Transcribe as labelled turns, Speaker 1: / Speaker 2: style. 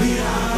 Speaker 1: we are.